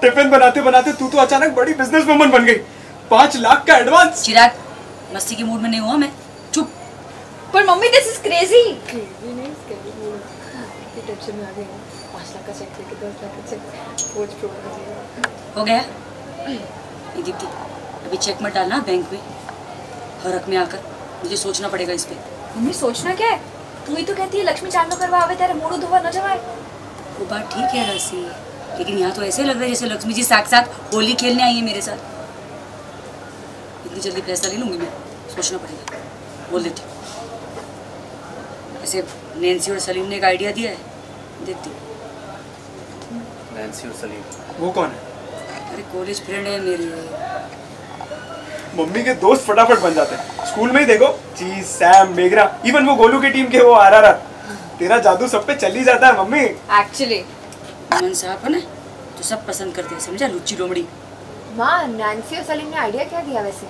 Tiffin बनाते बनाते तू तो अचानक बड़ी बिज़नेस वुमन बन गई। पाँच लाख का एडवांस चिराग मस्ती के मूड में नहीं हुआ मैं? चुप। पर mummy this is crazy crazy नहीं स्केरी वो इतनी टेंशन में आ गई पाँच लाख का चेक लेके दस लाख का चेक रोज प्रूव हो गया? दीप्ति अभी चेक मत डालना बैंक में हरक में आकर मुझे सोचना पड़ेगा इस पे। मम्मी सोचना क्या है? तू ही तो कहती है लक्ष्मी चांदो करवा आवे तेरे मूड धोवा न जवाए। वो बात ठीक है रसी लेकिन यहाँ तो ऐसे लग रहा है जैसे लक्ष्मी जी साथ साथ होली खेलने आई है मेरे साथ। इतनी जल्दी फैसला नहीं लूँगी मैं सोचना पड़ेगा। बोल देती ऐसे नैन्सी और सलीम ने एक आइडिया दिया है देखती हूँ। नैन्सी और सलीम वो कौन है? अरे कॉलेज फ्रेंड है मेरे। मम्मी के दोस्त फटाफट बन जाते हैं। स्कूल में ही देखो चीज़ सैम मेघरा इवन वो गोलू की टीम के वो आर तेरा जादू सब पे चल ही जाता है मम्मी। एक्चुअली मन साहब है ना? तो सब पसंद करते हैं समझा? लुच्ची लोमड़ी। माँ नैन्सी और सलीम ने आइडिया क्या दिया वैसे?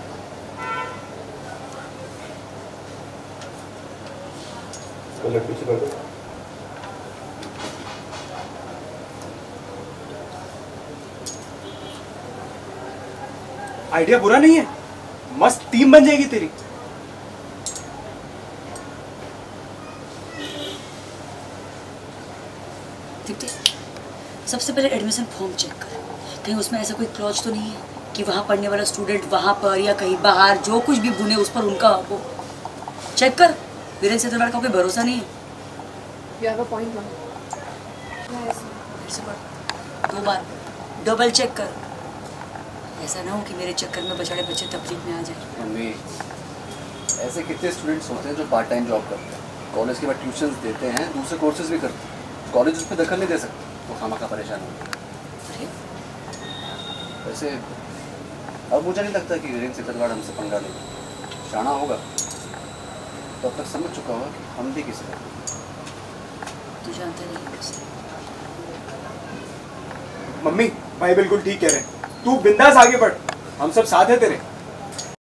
आइडिया बुरा नहीं है। मस्त टीम बन जाएगी तेरी। दीप्ति सबसे पहले एडमिशन फॉर्म चेक कर। कहीं उसमें ऐसा कोई क्लॉज तो नहीं है कि वहाँ पढ़ने वाला स्टूडेंट वहाँ पर या कहीं बाहर जो कुछ भी बुने उस पर उनका हो चेक कर। वीरेंद्र से तो लड़का कोई भरोसा नहीं है। अ पॉइंट दो बार। डबल चेक कर। ऐसा ना हो कि मेरे चक्कर में बचाड़े बच्चे तबलीग में आ जाए। ऐसे कितने स्टूडेंट्स होते हैं जो पार्ट टाइम जॉब करते हैं? कॉलेज के बाद ट्यूशंस देते हैं दूसरे कोर्सेज भी करते हैं। कॉलेज उस पर दखल नहीं दे सकते। वो खामा का परेशान होंगे अरे वैसे अब मुझे नहीं लगता कि वीरेंद्र सिकरवाड़ हमसे पंगा लेगा शाना होगा तो अब तक समझ चुका होगा कि हम भी किसी का तू जानता नहीं मम्मी भाई बिल्कुल ठीक कह रहे हैं तू बिंदास आगे बढ़ हम सब साथ है तेरे